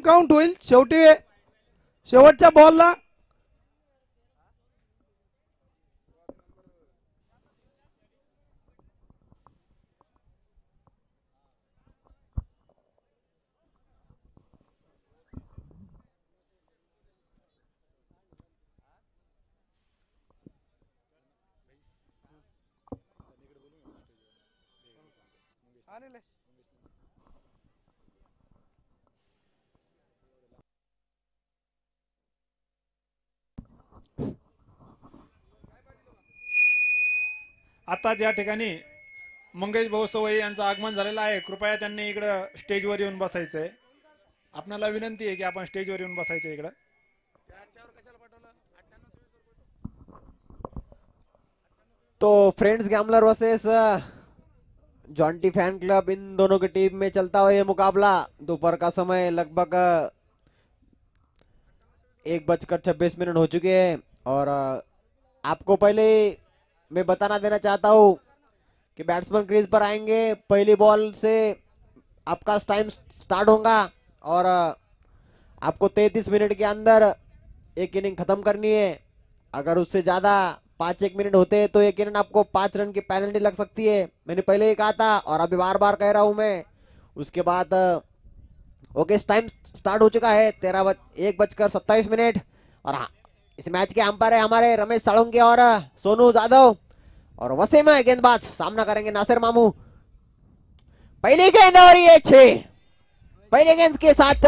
Count होईल. शेवटी शेवटच्या बॉलला आता ज्या ठिकाणी मंगेश भाऊ सवई आगमन आहे, कृपया इकडं स्टेजवर येऊन बसायचंय. आपणाला विनंती आहे की आपण स्टेजवर येऊन बसायचं इकडं. तो friends gambler versus Jonty fan club इन दोनों की टीम में चलता हुआ ये मुकाबला। दोपहर का समय लगभग एक बजकर छब्बीस मिनट हो चुके हैं और आपको पहले मैं बताना देना चाहता हूँ कि बैट्समैन क्रीज पर आएँगे। पहली बॉल से आपका टाइम स्टार्ट होगा और आपको 33 मिनट के अंदर एक इनिंग खत्म करनी है। अगर उससे ज़्यादा पाँच एक मिनट होते हैं तो एक इनिंग आपको पाँच रन की पेनल्टी लग सकती है। मैंने पहले ही कहा था और अभी बार बार कह रहा हूँ मैं। उसके बाद ओके टाइम स्टार्ट हो चुका है। तेरह बज एक बजकर सत्ताईस मिनट और हाँ, इस मैच के अंपायर है हमारे रमेश साळुंके और सोनू जाधव। और वसीम है गेंदबाज, सामना करेंगे नासिर मामू। पहली गेंद और ये छह। पहले गेंद के साथ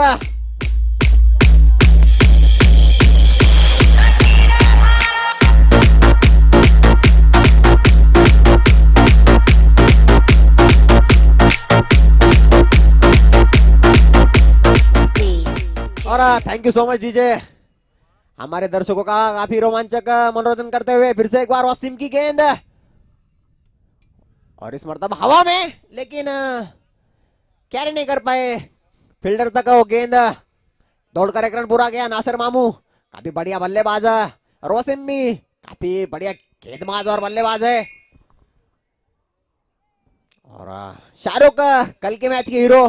और thank you so much DJ हमारे दर्शकों का काफ़ी रोमांचक मनोरंजन करते हुए फिर से एक बार वसीम की गेंद। और इस मरतबा हवा में, लेकिन कैरी नहीं कर पाए। फील्डर तक वो गेंद। दौड़कर एक रन पूरा गया नासिर मामू। काफ़ी बढ़िया बल्लेबाज है भी। काफ़ी बढ़िया गेंदबाज और बल्लेबाज है। और शाहरुख कल के मैच के हीरो।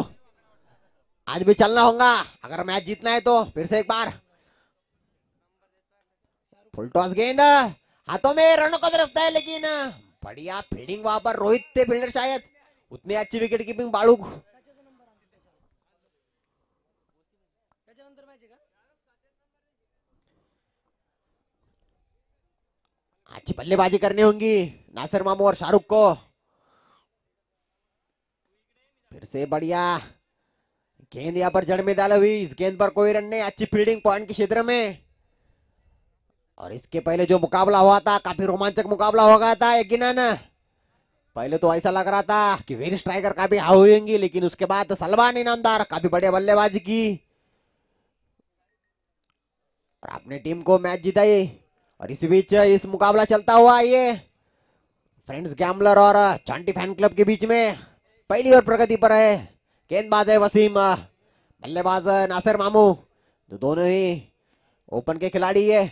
आज भी चलना होगा। अगर मैच जीतना है तो फिर से एक बार। फुल टॉस गेंद हाथों में रनों का रास्ता है लेकिन, बढ़िया फील्डिंग वहाँ पर रोहित थे फील्डर शायद। उतनी अच्छी विकेट कीपिंग बाळू अच्छी बल्लेबाजी करनी होंगी नासिर मामू और शाहरुख को। फिर से बढ़िया। गेंद यहाँ पर जड़ में डाला हुई। इस गेंद पर कोई रन नहीं। अच्छी फील्डिंग पॉइंट के क्षेत्र में। और इसके पहले जो मुकाबला हुआ था, काफ़ी रोमांचक मुकाबला हो गया था यकीनन पहले तो ऐसा लग रहा था कि वीर स्ट्राइकर काफ़ी हावी होंगी, लेकिन उसके बाद सलमान इनामदार काफ़ी बढ़िया बल्लेबाजी की। और अपनी टीम को मैच जिताई, और इस बीच इस मुकाबला चलता हुआ ये फ्रेंड्स गैम्बलर और चांटी फ़ैन क्लब के बीच में पहली और प्रगति पर है। गेंदबाज है वसीम, बल्लेबाज नासिर मामू। जो दोनों ही ओपन के खिलाड़ी है।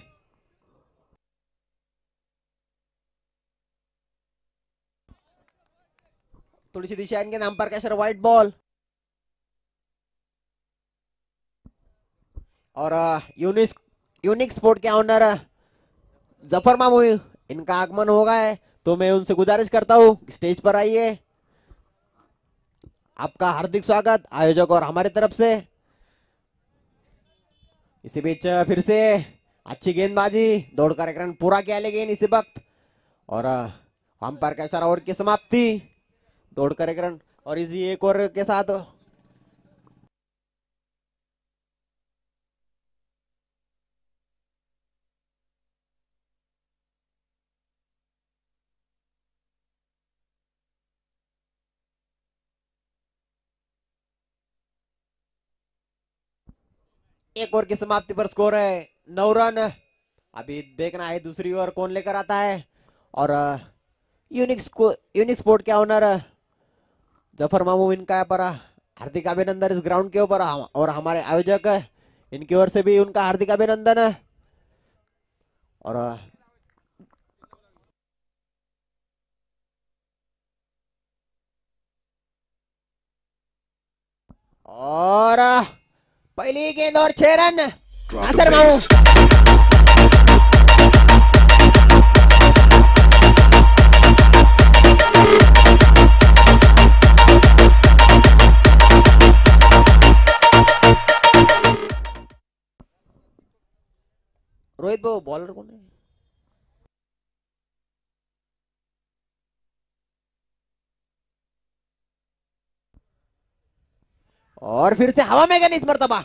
थोड़ी सी दिशा इनके नाम पर कैशर व्हाइट बॉल और यूनिक यूनिक स्पोर्ट के ऑनर ज़फ़र मामू, इनका आगमन होगा है तो मैं उनसे गुजारिश करता हूँ स्टेज पर आइए। आपका हार्दिक स्वागत, आयोजक और हमारी तरफ़ से। इसी बीच फिर से अच्छी गेंदबाजी, दौड़ कार्यक्रम पूरा किया लेकिन इसी वक्त। और हम पर इशारा ओवर की समाप्ति? दौड़कर एक रन और इसी एक ओवर के साथ एक ओवर की समाप्ति पर स्कोर है, नौ रन। अभी देखना है दूसरी ओवर कौन लेकर आता है। और यूनिक यूनिक स्पोर्ट के ऑनर ज़फ़र मामू इनका यहाँ पर हार्दिक अभिनंदन इस ग्राउंड के ऊपर और हमारे आयोजक इनकी ओर से भी उनका हार्दिक अभिनंदन है। और और पहली गेंद और छह रन। नासिर मामू रोहित भाऊ बॉलर कौन है? और फिर से हवा में गए इस मरतबा।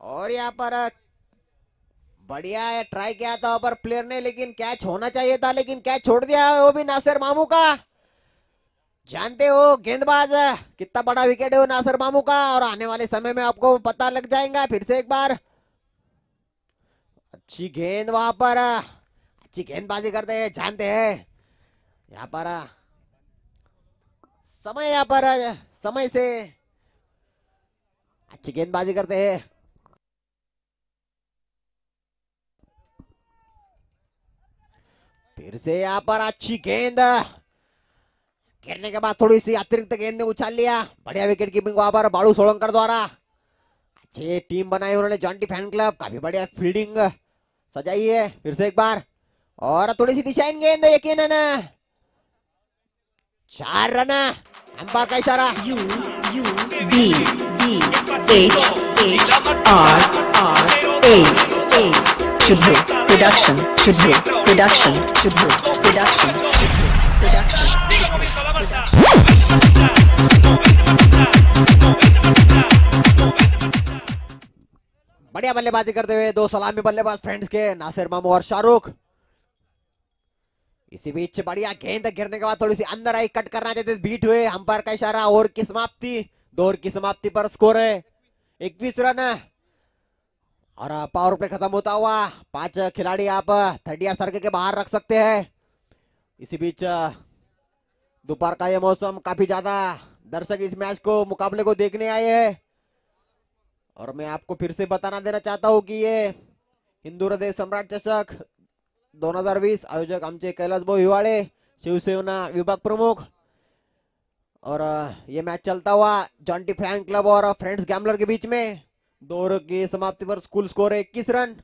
और यहाँ पर बढ़िया है ट्राई किया था, पर प्लेयर ने, लेकिन कैच होना चाहिए था, लेकिन कैच छोड़ दिया वो भी नासिर मामू का। जानते हो, गेंदबाज, कितना बड़ा विकेट है नासिर मामू का, और आने वाले समय में आपको पता लग जाएगा, फिर से एक बार। अच्छी गेंद वहाँ पर, अच्छी गेंदबाजी करते हैं, जानते हैं। यहाँ पर, समय यहाँ पर, समय से अच्छी गेंदबाजी करते हैं। फिर से यहाँ पर अच्छी गेंद गिरने के बाद थोड़ी सी अतिरिक्त गेंद ने उछाल लिया। बढ़िया विकेट कीपिंग वहाँ पर बाड़ू सोलंकर द्वारा। अच्छी टीम बनाई उन्होंने जॉन्टी फ़ैन क्लब काफ़ी बढ़िया फील्डिंग सजाई है फिर से एक बार। और थोड़ी सी दिशाइन गेंद यकीन है ना चार रन, अंपायर का इशारा। U U, B B, H H, R R, A A Shubhu production Shubhu production Shubhu production बढ़िया बल्लेबाजी करते हुए दो सलामी बल्लेबाज फ्रेंड्स के, नासिर मामू और शाहरुख। इसी बीच बढ़िया गेंद गिरने के बाद थोड़ी सी अंदर आई, कट करना चाहते बीट हुए, अंपायर का इशारा ओवर की समाप्ति, दो ओवर की समाप्ति पर स्कोर है। इक्कीस रन। और पावर प्ले खत्म होता हुआ पाँच खिलाड़ी आप थर्टी सर्कल के बाहर रख सकते हैं। इसी बीच, दोपहर का यह मौसम काफ़ी ज़्यादा दर्शक इस मैच को मुकाबले को देखने आए हैं। और मैं आपको फिर से बताना देना चाहता हूँ कि ये हिंदू हृदय सम्राट चषक 2020 आयोजक आमचे कैलास भाऊ हिवाळे, शिवसेना विभाग प्रमुख। और ये मैच चलता हुआ जॉन्टी फ़ैन क्लब और फ्रेंड्स गैमलर के बीच में दो की समाप्ति पर स्कूल स्कोर है इक्कीस रन।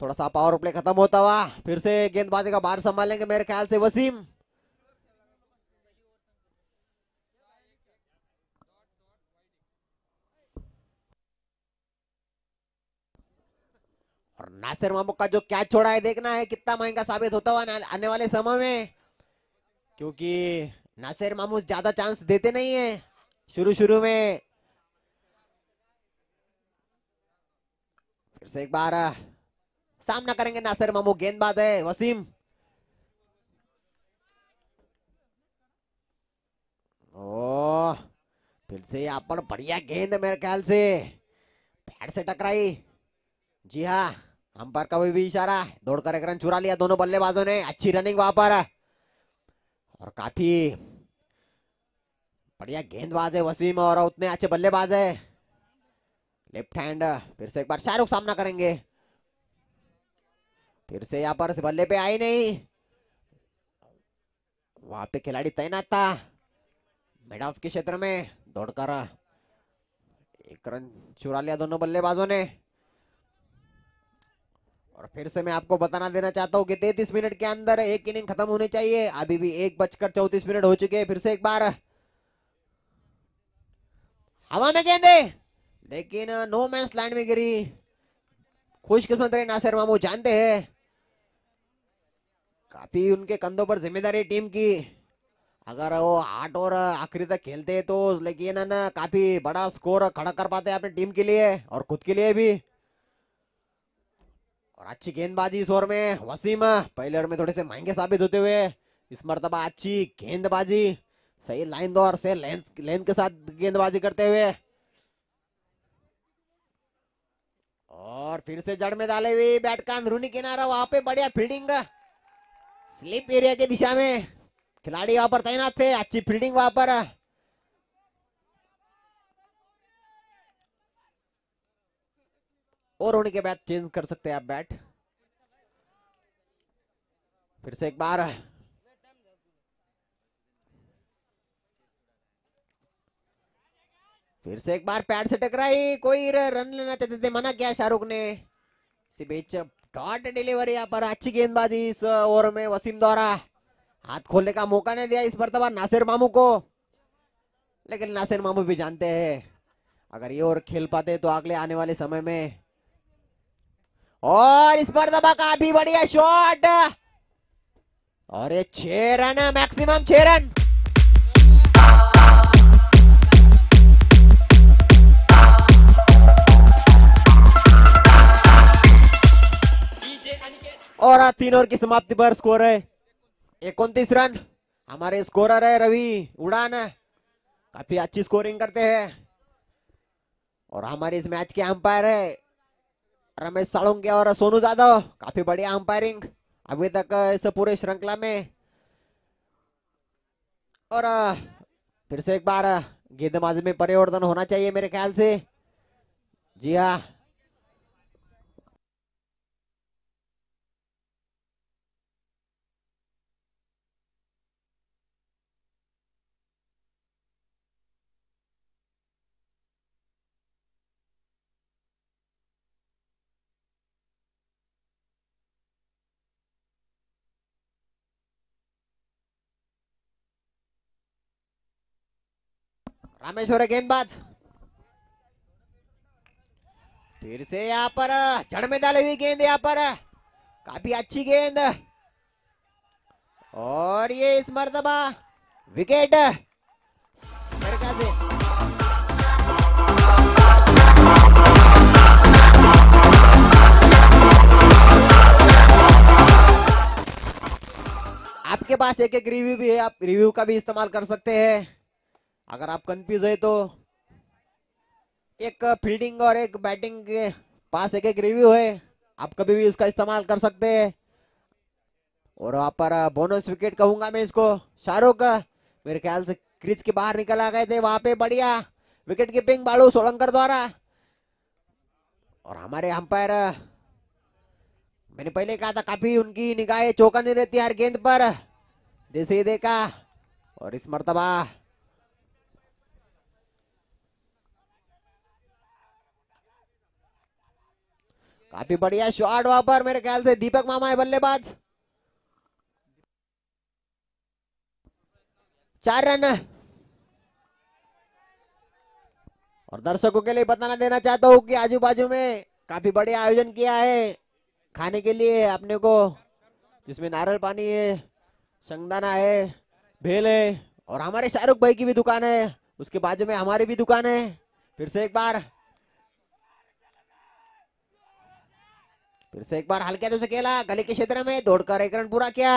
थोड़ा सा पावर प्ले खत्म होता हुआ फिर से गेंदबाजी का बाहर संभालेंगे मेरे ख्याल से वसीम। नासिर मामू का जो कैच छोड़ा है, देखना है कितना महँगा साबित होता हुआ आने- वाले समय में। क्योंकि नासिर मामू ज़्यादा चांस देते नहीं है शुरू शुरू में। फिर से एक बार सामना करेंगे नासिर मामू गेंदबाज है वसीम। ओ फिर से यहाँ पर बढ़िया गेंद मेरे ख्याल से। पैर से टकराई। जी हाँ। अंपायर का भी इशारा दौड़कर एक रन चुरा लिया दोनों बल्लेबाजों ने। अच्छी रनिंग वहाँ पर और काफ़ी बढ़िया गेंदबाज है वसीम और उतने अच्छे बल्लेबाज है। लेफ़्ट हैंड फिर से एक बार शाहरुख सामना करेंगे। फिर से यहाँ पर बल्ले पे आई नहीं। वहाँ पे खिलाड़ी तैनात था। मिड ऑफ़ के क्षेत्र में दौड़कर एक रन चुरा लिया दोनों बल्लेबाजों ने। और फिर से मैं आपको बताना देना चाहता हूँ कि तैतीस मिनट के अंदर एक इनिंग खत्म होनी चाहिए। अभी भी एक बजकर चौतीस मिनट हो चुके हैं, फिर से एक बार। हवा में गेंदे, लेकिन नो मैंस लैंड में गिरी। खुशकिस्मत रहे नासिर मामू, जानते हैं। काफ़ी उनके कंधों पर ज़िम्मेदारी टीम की। अगर वो आठ और आखिरी तक खेलते तो लेकिन ना, काफ़ी बड़ा स्कोर खड़ा कर पाते हैं अपनी टीम के लिए और खुद के लिए भी। और अच्छी गेंदबाजी इस ओवर में। वसीम, पहले ओवर में थोड़े से महँगे साबित होते हुए इस मरतबा अच्छी गेंदबाजी, सही लाइन दो और से लेंथ लेंथ के साथ गेंदबाजी करते हुए। और फिर से जड़ में डाले हुए बैट का अंदरूनी किनारा, वहाँ पे बढ़िया फील्डिंग स्लिप एरिया की दिशा में। खिलाड़ी वहाँ पर तैनात थे, अच्छी फील्डिंग वहाँ पर। और होने के बाद चेंज कर सकते हैं आप बैट फिर से एक बार। फिर से एक बार पैड से टकराई। कोई रन लेना चाहते थे, मना किया शाहरुख ने। डॉट डिलीवरी यहाँ पर अच्छी गेंदबाजी इस ओवर में वसीम द्वारा। हाथ खोलने का मौका नहीं दिया इस मरतबा नासिर मामू को। लेकिन नासिर मामू भी जानते हैं, अगर ये और खेल पाते तो अगले आने वाले समय में और इस मरतबा काफ़ी बढ़िया शॉट और ये छह रन है मैक्सिमम छह रन। और तीन ओवर की समाप्ति पर स्कोर है। इकतीस रन। हमारे स्कोरर है रवि उड़ान। काफ़ी अच्छी स्कोरिंग करते हैं। और हमारे इस मैच के अंपायर है रमेश साळुंके और सोनू जादव काफ़ी बढ़िया अंपायरिंग अभी तक इस पूरे श्रृंखला में। और, फिर से एक बार, गेंदबाजी में परिवर्तन होना चाहिए मेरे ख्याल से। जी हाँ। रामेश्वर गेंदबाज फिर से यहाँ पर, जड़ में डाली हुई गेंद यहाँ पर। काफ़ी अच्छी गेंद। और ये इस मर्तबा विकेट। से। आपके पास एक एक रिव्यू भी है, आप रिव्यू का भी इस्तेमाल कर सकते हैं। अगर आप कंफ्यूज है तो एक फील्डिंग और एक बैटिंग के पास एक एक रिव्यू है। आप कभी भी उसका इस्तेमाल कर सकते हैं। और वहाँ पर बोनस विकेट कहूँगा मैं इसको। शाहरुख, मेरे ख्याल से क्रिच के बाहर निकल आ गए थे। वहाँ पे बढ़िया विकेट कीपिंग बालू सोलंकर द्वारा। और हमारे अंपायर मैंने पहले कहा था काफ़ी उनकी निगाहें चौका नहीं रहती हर गेंद पर। जैसे देखा और इस मर्तबा काफ़ी बढ़िया शॉट वहाँ पर मेरे ख्याल से दीपक मामा है बल्लेबाज। चार रन। और दर्शकों के लिए बताना देना चाहता हूँ कि आजू बाजू में काफ़ी बढ़िया आयोजन किया है। खाने के लिए अपने को, जिसमें नारियल पानी है संगदाना है, भेल है, और हमारे शाहरुख भाई की भी दुकान है। उसके बाजू में हमारी भी दुकान है। फिर से एक बार फिर से एक बार हल्के से खेला, गली के क्षेत्र में दौड़कर एक रन पूरा किया।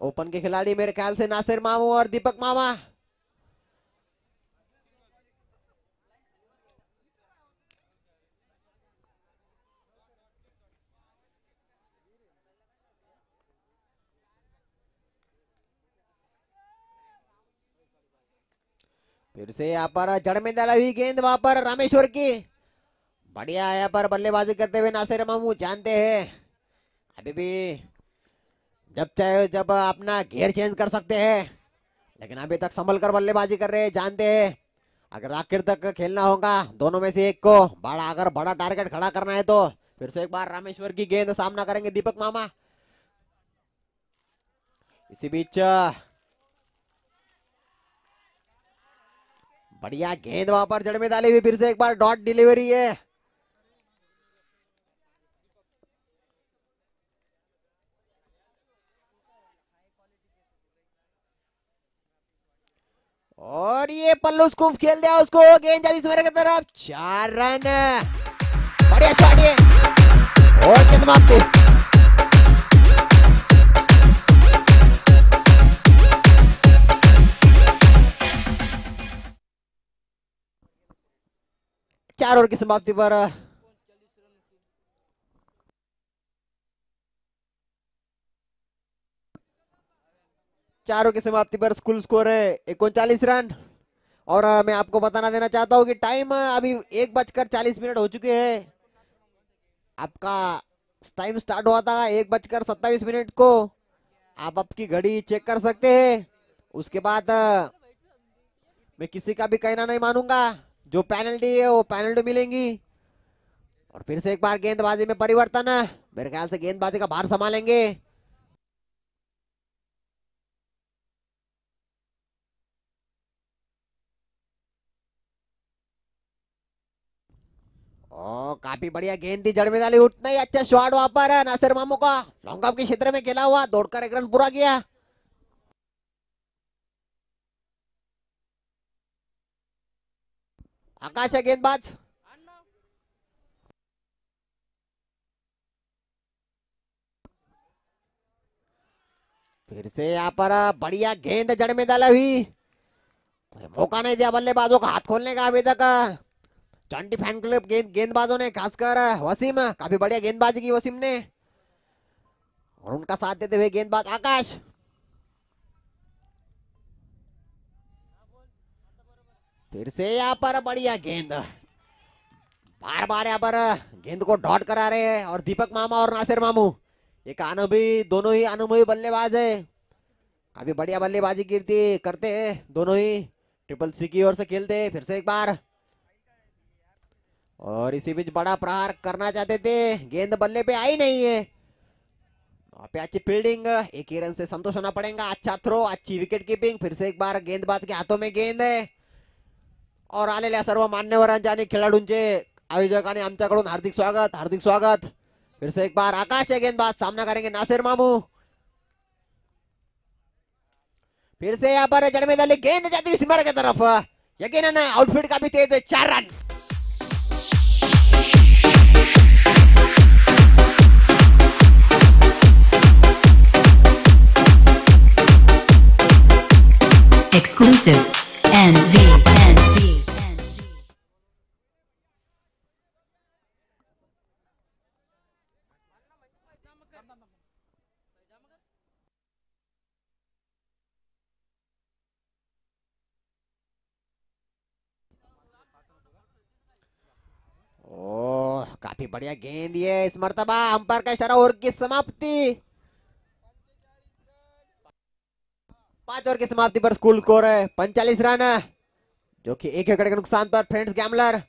ओपन के खिलाड़ी मेरे ख्याल से नासिर मामू और दीपक मामा। फिर से यहाँ पर जड़ में डाला हुई गेंद वहाँ पर रामेश्वर की। बढ़िया यहाँ पर बल्लेबाजी करते हुए नासिर मामू जानते हैं। अभी भी जब चाहे जब अपना घेर चेंज कर सकते हैं, लेकिन अभी तक संभल कर बल्लेबाजी कर रहे हैं, जानते हैं। अगर आखिर तक खेलना होगा, दोनों में से एक को बड़ा, अगर बड़ा टारगेट खड़ा करना है तो फिर से एक बार रामेश्वर की गेंद सामना करेंगे दीपक मामा। इसी बीच, बढ़िया गेंद वहाँ पर जड़ में डाली हुई, फिर से एक बार डॉट डिलीवरी है। और ये पल्लू स्कूप खेल दिया उसको, गेंद जाती सुमेर की तरफ़, चार रन। बढ़िया शॉट ये। और क्या समाप्ति चार ओवर की समाप्ति पर चारों की समाप्ति पर स्कूल स्कोर है उनचालीस रन। और मैं आपको बताना देना चाहता हूँ कि टाइम अभी एक बजकर चालीस मिनट हो चुके हैं। आपका टाइम स्टार्ट हुआ था एक बजकर सत्ताईस मिनट को। आप आपकी घड़ी चेक कर सकते हैं। उसके बाद मैं किसी का भी कहना नहीं मानूँगा। जो पेनल्टी है, वो पेनल्टी मिलेंगी। और फिर से एक बार गेंदबाजी में परिवर्तन। मेरे ख्याल से गेंदबाजी का भार संभालेंगे। काफ़ी बढ़िया गेंद थी जड़ में डाली उठना ही अच्छा शॉट वहाँ पर है, नासिर मामू का। लॉन्ग ऑफ़ के क्षेत्र में खेला हुआ, दौड़कर एक रन पूरा किया। आकाश है गेंदबाज। फिर से यहाँ पर बढ़िया गेंद जड़ में डाला हुई। मौका नहीं दिया बल्लेबाजों का, हाथ खोलने का अभी तक चंटी फ़ैन क्लब गेंद गेंदबाजों ने खासकर वसीम, काफ़ी बढ़िया गेंदबाजी की वसीम ने। और उनका साथ देते हुए गेंदबाज आकाश। फिर से यहाँ पर बढ़िया गेंद। बार बार यहाँ पर गेंद को डॉट करा रहे हैं और दीपक मामा और नासिर मामू। एक अनुभवी, दोनों ही अनुभवी बल्लेबाज है। काफ़ी बढ़िया बल्लेबाजी कीर्ति करते हैं, दोनों ही। ट्रिपल सी की ओर से खेलते फिर से एक बार। और इसी बीच बड़ा प्रहार करना चाहते थे। गेंद बल्ले पे आई नहीं है। पे अच्छी फील्डिंग एक ही रन से संतोष होना पड़ेगा। अच्छा थ्रो अच्छी विकेट कीपिंग फिर से एक बार गेंदबाज के हाथों में गेंद है। और आलेल्या सर्व मान्यवरांचे आणि खेळाडूंचे आयोजकांनी आमच्याकडून हार्दिक स्वागत हार्दिक स्वागत। फिर से एक बार आकाश है गेंदबाज, सामना करेंगे नासिर मामू। फिर से यहाँ पर जड़ में डाली गेंद जाती हुई सीमा की तरफ़। यकीनन आउटफील्ड का भी तेज है, चार रन Exclusive. NV. काफ़ी बढ़िया गेंद ये इस मरतबा अंपायर का इशारा और की समाप्ति पाँच ओवर की समाप्ति पर स्कूल स्कोर है। पैंतालीस रन जो कि एक विकेट के नुकसान पर। फ्रेंड्स, गैमलर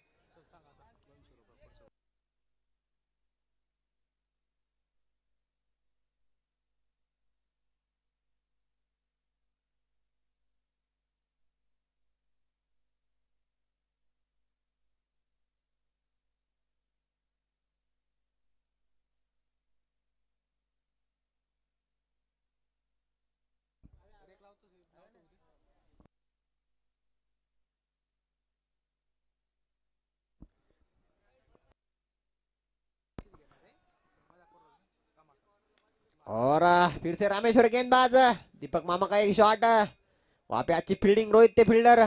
और फिर से रामेश्वर गेंदबाज। दीपक मामा का एक शॉट वहाँ पे अच्छी फील्डिंग रोहित थे फील्डर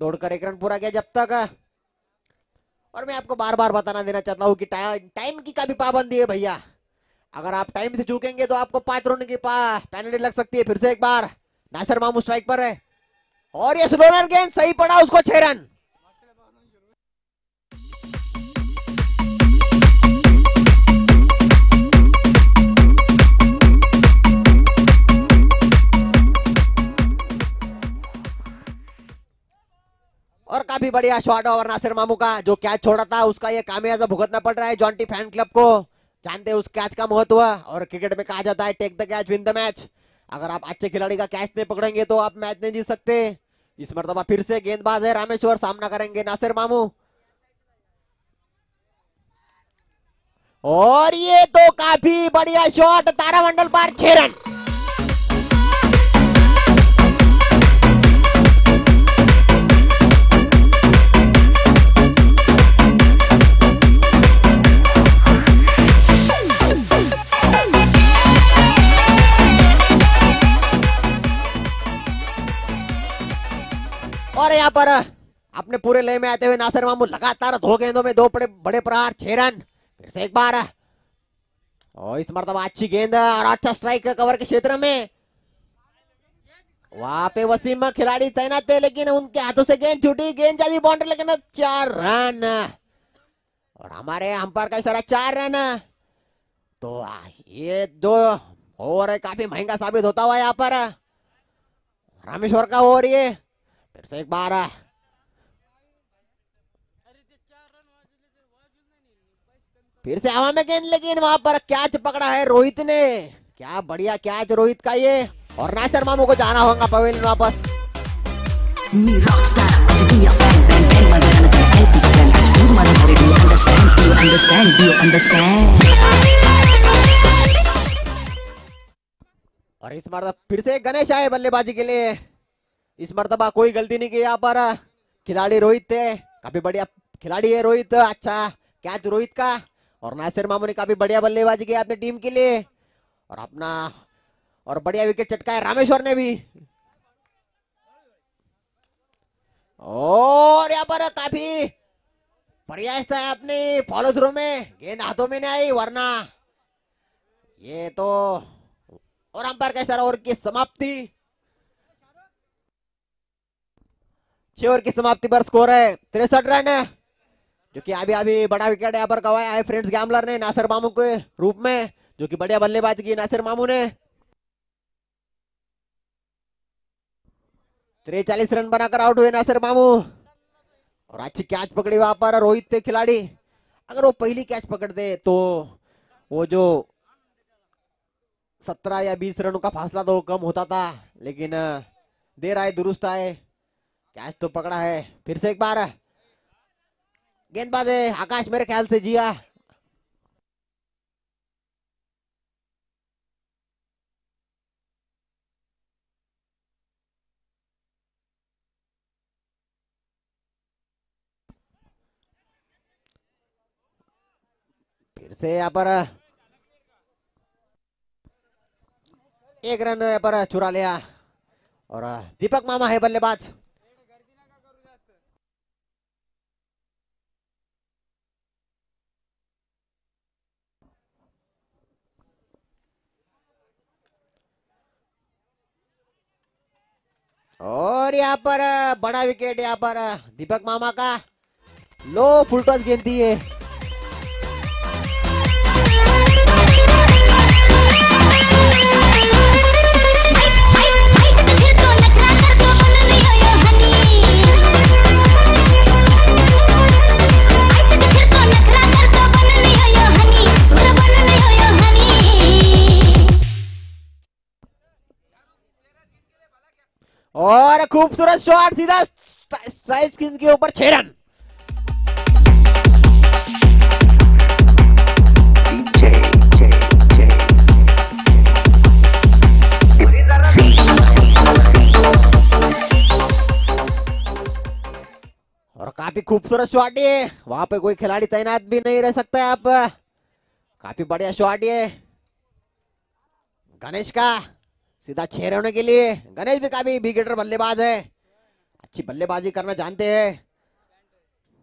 दौड़कर एक रन पूरा किया जब तक। और मैं आपको बार बार बताना देना चाहता हूँ कि टाइम टाइम की का भी पाबंदी है भैया। अगर आप टाइम से चूकेंगे तो आपको पाँच रन की पेनल्टी लग सकती है फिर से एक बार। नासिर मामू स्ट्राइक पर है। और ये स्लोनर गेंद, सही पड़ा, उसको छह रन और काफ़ी बढ़िया शॉट ओवर नासिर मामू का, जो कैच छोड़ा था, उसका ये कामयाजा भुगतना पड़ रहा है जॉन्टी फ़ैन क्लब को। जानते उस कैच का महत्व और क्रिकेट में कहा जाता है take the catch win the match अगर आप अच्छे खिलाड़ी का कैच नहीं पकड़ेंगे तो आप मैच नहीं जीत सकते। इस मरतबा फिर से गेंदबाज है रामेश्वर, सामना करेंगे नासिर मामू। और ये तो काफ़ी बढ़िया शॉट तारामंडल पर छह रन। और यहाँ पर अपने पूरे लय में आते हुए नासिर मामू लगातार दो गेंदों में दो बड़े बड़े प्रहार छह रन। फिर से एक बार। और इस मरतबा अच्छी गेंद और अच्छा स्ट्राइक कवर के क्षेत्र में। वहाँ पे वसीम खिलाड़ी तैनात थे, लेकिन उनके हाथों से गेंद छूटी। गेंद जाती बाउंड्री, लेकिन चार रन। और हमारे अंपायर का इशारा, चार रन। तो ये दो ओवर काफ़ी महँगा साबित होता हुआ यहाँ पर। रामेश्वर का ओवर ये। फिर से एक बार फिर से हवा में गेंद लेकिन वहाँ पर। कैच पकड़ा है रोहित ने? क्या बढ़िया कैच रोहित का ये। और ना शर्मा को जाना होगा पवेलियन वापस। और इस बार तो फिर से गणेश आए बल्लेबाजी के लिए। इस मरतबा कोई गलती नहीं की यहाँ पर। खिलाड़ी रोहित थे, काफ़ी बढ़िया खिलाड़ी है रोहित। अच्छा कैच रोहित का। और नासिर मामू ने काफ़ी बढ़िया बल्लेबाजी की अपनी टीम के लिए। और अपना, और बढ़िया विकेट चटका है रामेश्वर ने भी। और यहाँ पर काफ़ी प्रयास था अपने फॉलो थ्रू में। गेंद हाथों में नहीं आई, वरना ये तो और अंपायर का इशारा ओवर की समाप्ति। छह ओवर की समाप्ति पर स्कोर है। तिरसठ रन है। जो कि अभी अभी बड़ा विकेट यहाँ पर गवाया है फ्रेंड्स गैमलर ने, नासिर मामू के रूप में, जो कि बढ़िया बल्लेबाजी की नासिर मामू ने। तिरचालीस रन बनाकर आउट हुए नासिर मामू। और अच्छी कैच पकड़ी वहाँ पर रोहित थे खिलाड़ी। अगर वो पहली कैच पकड़ते तो वो जो सत्रह या बीस रनों का फासला तो कम होता था, लेकिन, देर आए, दुरुस्त आए। कैच तो पकड़ा है? फिर से एक बार। गेंदबाज है, आकाश मेरे ख्याल से जिया। फिर से यहाँ पर। एक रन यहाँ पर चुरा लिया। और दीपक मामा है बल्लेबाज। और यहाँ पर, बड़ा विकेट यहाँ पर, दीपक मामा का। लो फुल टॉस गेंद दी है। और खूबसूरत शॉट सीधा स्ट्राइक स्क्रीन के ऊपर छह रन। और काफ़ी खूबसूरत शॉट है वहाँ पे कोई खिलाड़ी तैनात भी नहीं रह सकता है आप काफ़ी बढ़िया शॉट है गणेश का। सीधा छह रनों के लिए। गणेश भी काफ़ी विकेटर बल्लेबाज है। अच्छी बल्लेबाजी करना जानते हैं।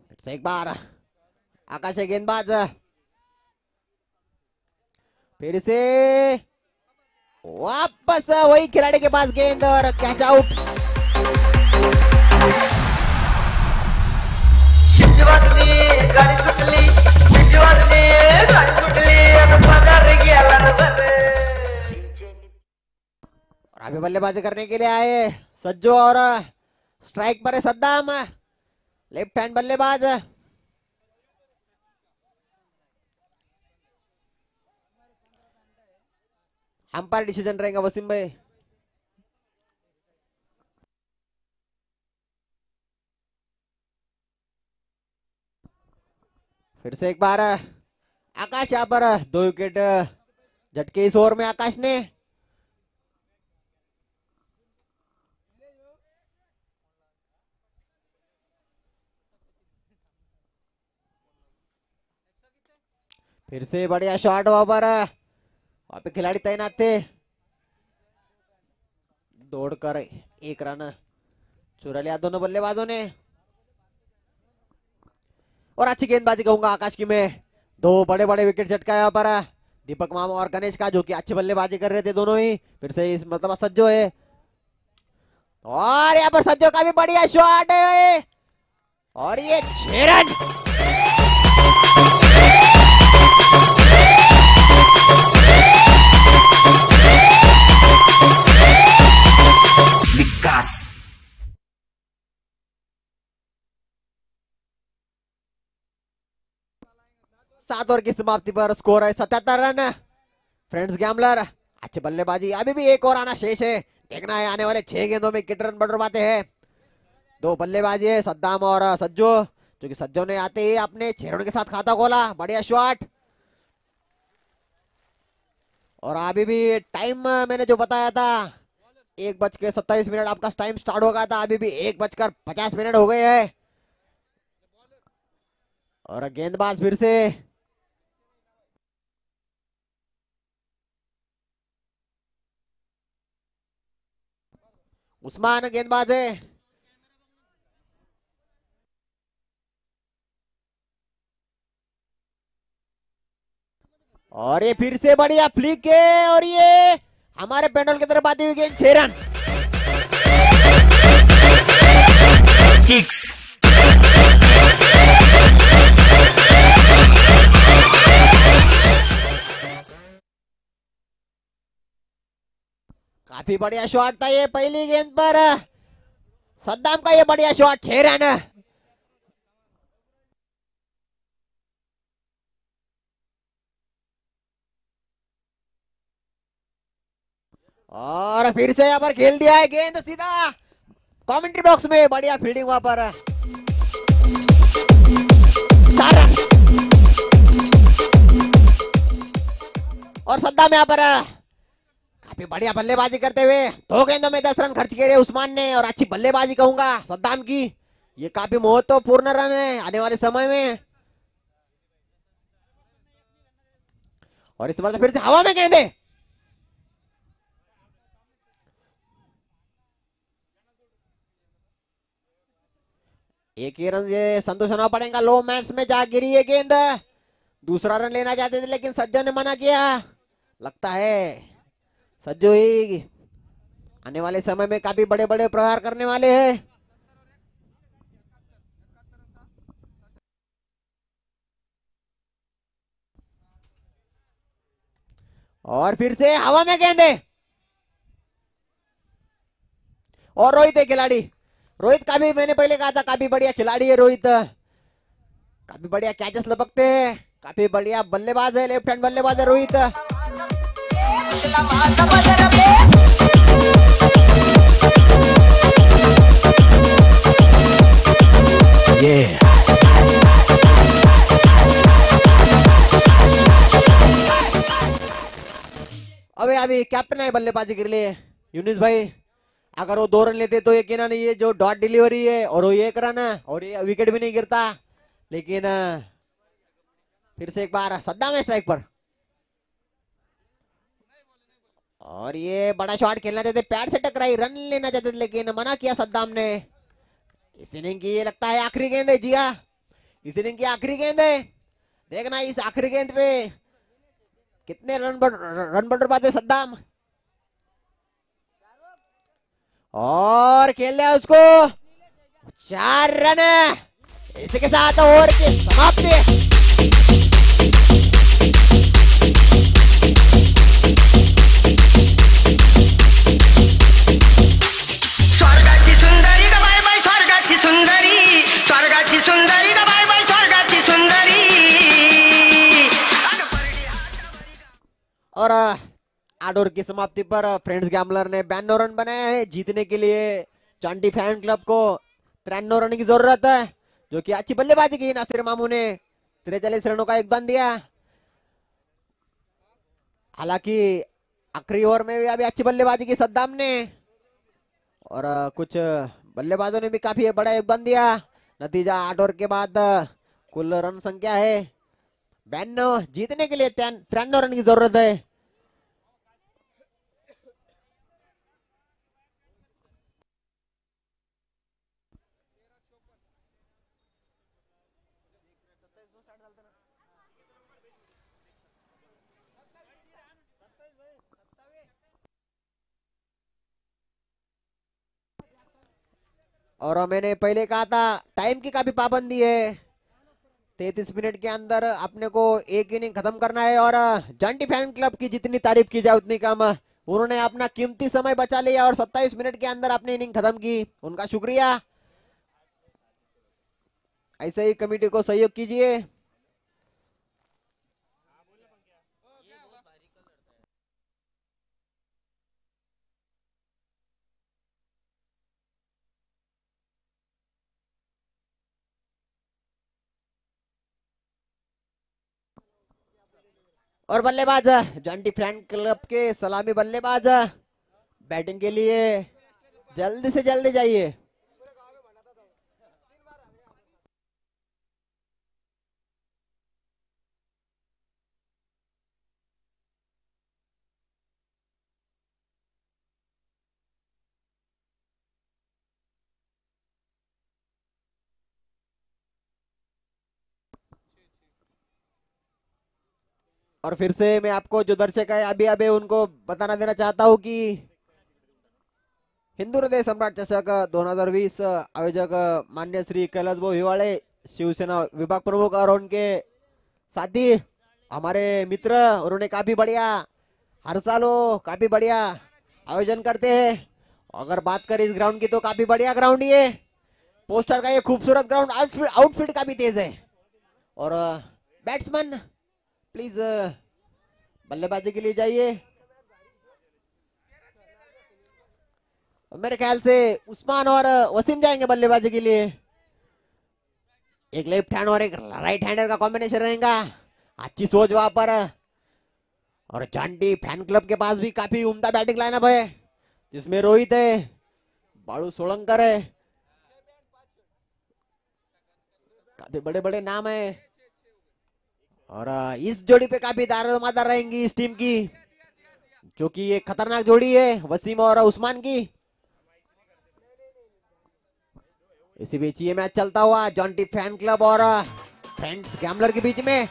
फिर से एक बार। आकाश है गेंदबाज। फिर से। वापस वही खिलाड़ी के पास गेंद और कैच आउट। अभी बल्लेबाजी करने के लिए आए सज्जो और स्ट्राइक पर है सद्दाम। लेफ़्ट हैंड बल्लेबाज। अंपायर डिसीज़न रहेगा वसीम भाई। फिर से एक बार आकाश यहाँ पर दो विकेट झटके इस ओवर में आकाश ने। फिर से बढ़िया शॉट वहाँ पर वहाँ पे खिलाड़ी तैनात थे। दौड़कर एक रन चुरा लिया दोनों बल्लेबाजों ने। और अच्छी गेंदबाजी कहूँगा आकाश की मैं। दो बड़े बड़े विकेट झटका यहाँ पर। दीपक मामा और गणेश का, जो कि अच्छी बल्लेबाजी कर रहे थे दोनों ही। फिर से इस मतलब सज्जो है। और यहाँ पर सज्जो का भी बढ़िया शॉट है। और ये छह रन। सात ओवर की समाप्ति पर स्कोर है सतहत्तर रन। फ्रेंड्स गैमलर अच्छी बल्लेबाजी। अभी भी एक और आना शेष है। देखना है, आने वाले छह गेंदों में कितने रन बढ़ पाते हैं। दो बल्लेबाजी है, सद्दाम और सज्जो। जो कि सज्जो ने आते ही अपने छह रन के साथ खाता खोला। बढ़िया शॉट। और अभी भी टाइम, मैंने जो बताया था, एक बज के सत्ताईस मिनट आपका टाइम स्टार्ट हो गया था। अभी भी एक बजकर पचास मिनट हो गए हैं। और गेंदबाज फिर से उस्मान गेंदबाज है और ये फिर से बढ़िया फ्लिक है, और ये हमारे पेंडल की तरफ़ आती हुई गेंद, छह रन। काफ़ी बढ़िया शॉट था ये पहली गेंद पर। सद्दाम का ये बढ़िया शॉट छह रन। और फिर से यहाँ पर खेल दिया है गेंद सीधा। कमेंट्री बॉक्स में बढ़िया फील्डिंग वहाँ पर। और सद्दाम यहाँ पर। काफ़ी बढ़िया बल्लेबाजी करते हुए। दो गेंदों में दस रन खर्च किए उस्मान ने, और अच्छी बल्लेबाजी कहूँगा, सद्दाम की। ये काफ़ी महत्वपूर्ण रन है आने वाले समय में। और इस बार से फिर से हवा में गेंदे। एक ही रन से संतोष होना पड़ेगा, लो मैच में जा गिरी ये गेंद। दूसरा रन लेना चाहते थे, लेकिन सज्जन ने मना किया। लगता है सज्जो आने वाले समय में काफ़ी बड़े बड़े प्रहार करने वाले हैं। और फिर से हवा में गेंदे। और रोहित है खिलाड़ी। रोहित का भी मैंने पहले कहा था, काफ़ी बढ़िया खिलाड़ी है रोहित। काफ़ी बढ़िया कैचेस लपकते हैं। काफ़ी बढ़िया बल्लेबाज है लेफ़्ट हैंड बल्लेबाज है रोहित। अबे अभी कैप्टन है बल्लेबाजी के लिए, यूनिस भाई। अगर वो दो रन लेते तो यकीन नहीं, ये जो डॉट डिलीवरी है, और वो एक रन है और ये विकेट भी नहीं गिरता। लेकिन फिर से एक बार, सद्दाम है स्ट्राइक पर। और ये बड़ा शॉट खेलना चाहते पैर से टकराई रन लेना चाहते थे, लेकिन मना किया सद्दाम ने। इस इनिंग की ये लगता है आखिरी गेंद है, जिया। इस इनिंग की आखिरी गेंद है। देखना इस आखिरी गेंद पे। कितने रन बढ़ रन बढ़ पाते सद्दाम। और खेल लिया उसको। चार रन है। इसी के साथ ओवर की समाप्ति और आठ ओवर की समाप्ति पर फ्रेंड्स गैमलर ने बयानवे रन बनाए हैं। जीतने के लिए चांटी फ़ैन क्लब को तिरानवे रन की ज़रूरत है, जो कि अच्छी बल्लेबाजी की नासिर मामू ने। तिरचालीस रनों का योगदान दिया। हालाँकि, आखिरी ओवर में भी अभी अच्छी बल्लेबाजी की सद्दाम ने। और कुछ बल्लेबाजों ने भी काफ़ी बड़ा योगदान दिया। नतीजा आठ ओवर के बाद कुल रन संख्या है। बयानवे जीतने के लिए तिरानवे रन की ज़रूरत है। और मैंने पहले कहा था टाइम की काफ़ी पाबंदी है। तैतीस मिनट के अंदर अपने को एक इनिंग खत्म करना है और जंटी फ़ैन क्लब की जितनी तारीफ़ की जाए उतनी कम। उन्होंने अपना कीमती समय बचा लिया और 27 मिनट के अंदर अपनी इनिंग खत्म की। उनका शुक्रिया। ऐसे ही कमेटी को सहयोग कीजिए। और बल्लेबाज जॉन्टी फ्रैंक क्लब के सलामी बल्लेबाज, बैटिंग के लिए जल्दी से जल्दी जाइए। और फिर से मैं आपको जो दर्शक है, अभी अभी उनको बताना देना चाहता हूँ कि हिंदू हृदय सम्राट चषक 2020 आयोजक मान्य श्री कैलाश भाऊ हिवाड़े शिवसेना विभाग प्रमुख और उनके साथी, हमारे मित्र उन्होंने काफ़ी बढ़िया, हर साल वो काफ़ी बढ़िया आयोजन करते हैं। अगर बात करें इस ग्राउंड की तो काफ़ी बढ़िया ग्राउंड ये पोस्टर का ये खूबसूरत ग्राउंड आउटफील्ड काफ़ी तेज है। और बैट्समैन प्लीज़, बल्लेबाजी के लिए जाइए। मेरे ख्याल से उस्मान और वसीम जाएँगे बल्लेबाजी के लिए। एक लेफ़्ट हैंड और एक राइट हैंडर का कॉम्बिनेशन रहेगा। अच्छी सोच वहाँ पर। और चांटी फ़ैन क्लब के पास भी काफ़ी उम्दा बैटिंग लाइनअप है, जिसमें रोहित है, बाड़ू सोलंकर है। काफ़ी बड़े बड़े नाम है। और इस जोड़ी पे काफ़ी दारोमदार रहेंगी इस टीम की, जो कि ये खतरनाक जोड़ी है, वसीम और उस्मान की। इसी बीच ये मैच चलता हुआ जॉन्टी फ़ैन क्लब और फ्रेंड्स गैमलर के बीच में।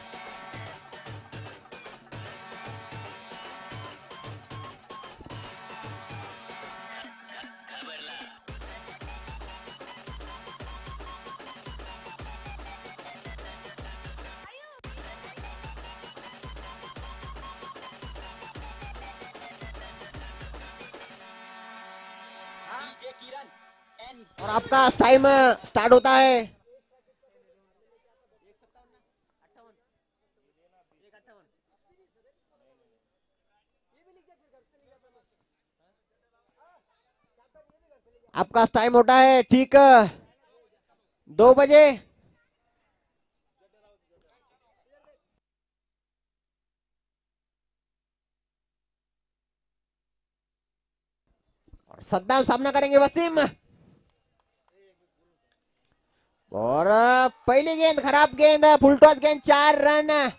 आपका टाइम स्टार्ट होता है। आपका टाइम होता है, ठीक। दो बजे। सद्दाम सामना करेंगे वसीम। और पहली गेंद खराब गेंद फुलटॉस गेंद चार रन.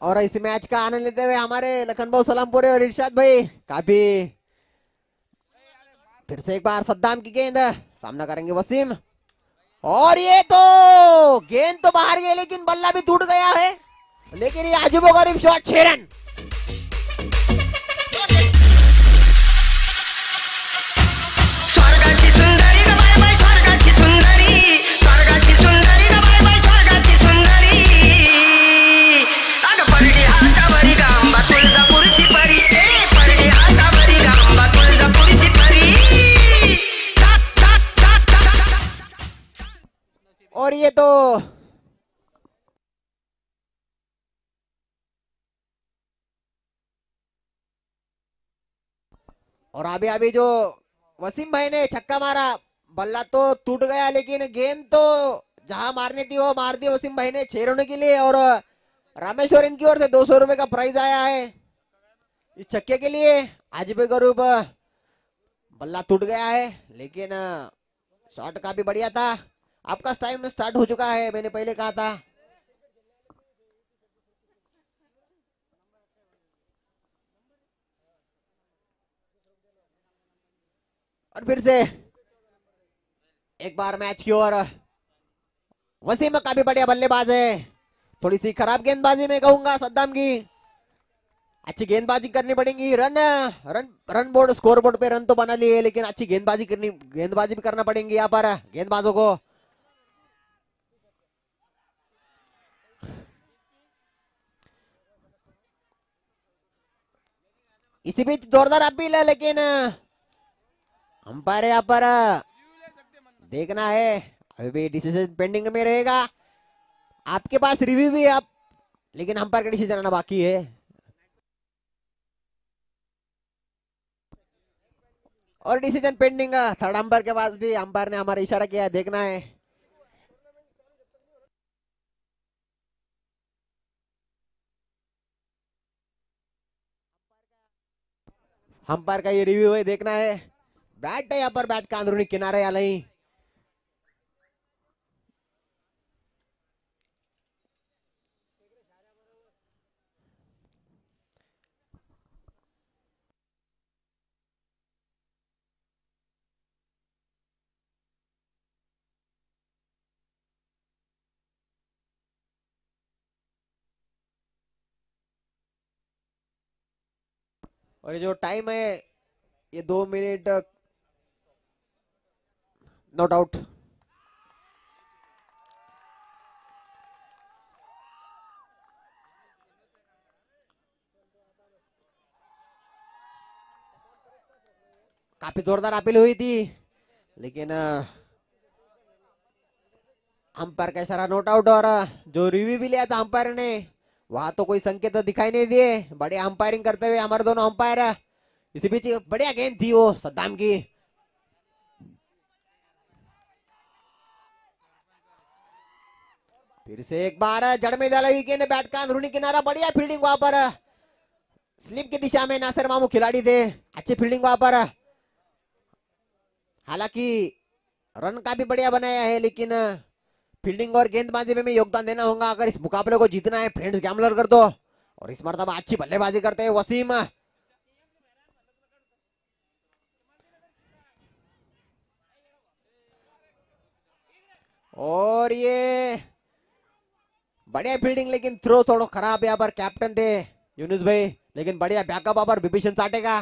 और इस मैच का आनंद लेते हुए हमारे लखन भाऊ सलामपुरे और इरशाद भाई काफ़ी। फिर से एक बार सद्दाम की गेंद सामना करेंगे वसीम। और ये तो गेंद तो बाहर गई, लेकिन बल्ला भी टूट गया है। लेकिन ये अजीबो गरीब शॉट छह और ये तो और अभी अभी जो वसीम भाई ने छक्का मारा, बल्ला तो टूट गया, लेकिन गेंद तो जहाँ मारनी थी, वो मार दी वसीम भाई ने छह रनों के लिए, और रामेश्वर इनकी ओर से दो सौ रुपए का प्राइज आया है। इस छक्के के लिए आज भी गरूब, बल्ला टूट गया है, लेकिन शॉट काफ़ी बढ़िया था। आपका टाइम स्टार्ट हो चुका है, मैंने पहले कहा था। और फिर से एक बार मैच की ओर। वसीम काफ़ी बढ़िया बल्लेबाज है। थोड़ी सी खराब गेंदबाजी में कहूँगा सद्दाम की। अच्छी गेंदबाजी करनी पड़ेगी। Run run run board score board पे रन तो बना लिए, लेकिन अच्छी गेंदबाजी करनी, गेंदबाजी भी करना पड़ेगी यहाँ पर, गेंदबाजों को। इसी बीच जोरदार अपील है लेकिन, अंपायर यहाँ पर देखना है, अभी भी डिसीज़न पेंडिंग में रहेगा। आपके पास रिव्यू भी आप, लेकिन अंपायर का डिसीज़न आना बाकी है। और डिसीज़न पेंडिंग थर्ड अंपायर के पास भी, अंपायर ने हमारा इशारा किया है, देखना है। अंपायर का ये रिव्यू है, देखना है। बैट है यहाँ पर, बैट का अंदरूनी किनारे या नहीं और ये जो टाइम है, ये दो मिनट नॉट आउट काफ़ी जोरदार अपील हुई थी, लेकिन अंपायर का इशारा नोट आउट और जो रिव्यू भी लिया था अंपायर ने वहाँ तो कोई संकेत दिखाई नहीं दिए। बड़े अंपायरिंग करते हुए हमारे दोनों अंपायर इसी बीच बढ़िया गेंद थी वो, सद्दाम की। फिर से एक बार जड़ में डाला हुई गेंद बैट का अंदरूनी किनारा, बढ़िया फील्डिंग वहाँ पर। स्लिप की दिशा में नासिर मामू खिलाड़ी थे। अच्छी फील्डिंग वहाँ पर। हालाँकि रन का भी बढ़िया बनाया है, लेकिन फील्डिंग और गेंदबाजी में भी योगदान देना होगा। अगर इस मुकाबले को जीतना है, फ्रेंड्स गैमलर कर दो। और इस मरतबा अच्छी बल्लेबाजी करते हैं, वसीम। और ये बढ़िया फील्डिंग, लेकिन थ्रो थोड़ा खराब यहाँ पर कैप्टन थे यूनुस भाई। लेकिन बढ़िया बैकअप पर विभीषण साटे का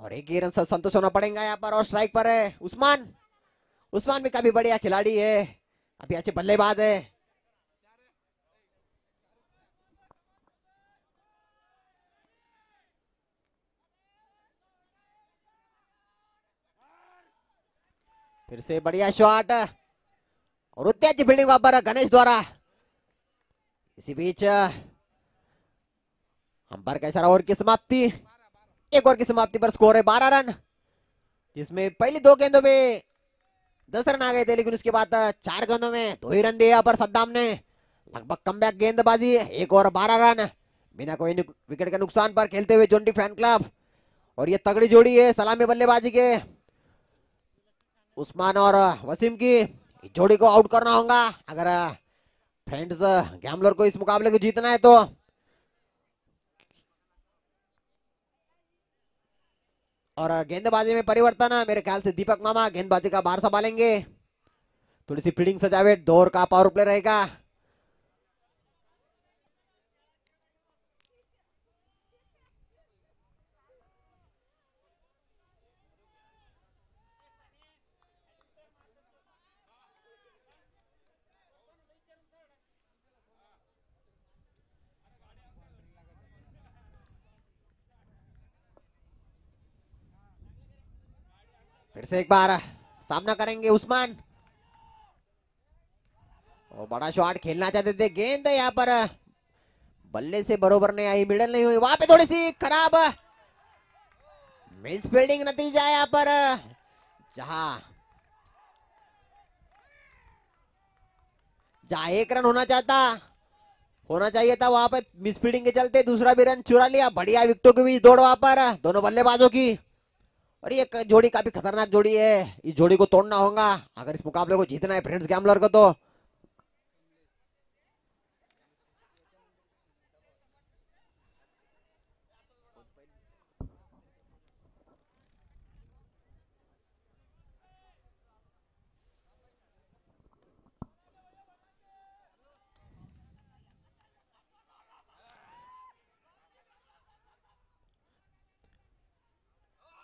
और एक ही रन संतोष होना पड़ेगा यहाँ पर, और स्ट्राइक पर है उस्मान। उस्मान भी काफ़ी बढ़िया खिलाड़ी है। अभी अच्छे बल्लेबाज है। फिर से बढ़िया शॉट और उतनी अच्छी फील्डिंग वहाँ पर गणेश द्वारा। इसी बीच अंपायर का इशारा ओवर की समाप्ति? एक ओवर की समाप्ति पर स्कोर है बारह रन। जिसमें पहली दो गेंदों में दस रन आ गए थे लेकिन उसके बाद चार गेंदों में दो ही रन दिए यहाँ पर सद्दाम ने। लगभग कम गेंदबाजी, एक और बारह रन। बिना कोई विकेट के नुकसान पर खेलते हुए जोंटी फ़ैन क्लब और ये तगड़ी जोड़ी है सलामी बल्लेबाजी के। उस्मान और वसीम की जोड़ी को आउट करना होगा। अगर फ्रेंड्स गैमलर को इस मुकाबले को जीतना है तो और गेंदबाजी में परिवर्तन। है मेरे ख्याल से दीपक मामा गेंदबाजी का बार संभालेंगे। थोड़ी सी फील्डिंग सजावट दौर का पावर प्ले रहेगा। फिर से एक बार सामना करेंगे उस्मान। और बड़ा शॉट खेलना चाहते थे गेंद, यहाँ पर बल्ले से बरोबर नहीं आई, मिडल नहीं हुई, वहाँ पे थोड़ी सी खराब मिस फील्डिंग नतीजा यहाँ पर, जहाँ जहाँ एक रन होना चाहता, होना चाहिए था, वहाँ पर मिस फील्डिंग के चलते दूसरा भी रन चुरा लिया, बढ़िया विकटों के बीच दौड़ वहाँ पर, दोनों बल्लेबाजों की। और ये जोड़ी काफ़ी खतरनाक जोड़ी है। इस जोड़ी को तोड़ना होगा। अगर इस मुकाबले को जीतना है फ्रेंड्स गैमलर को तो।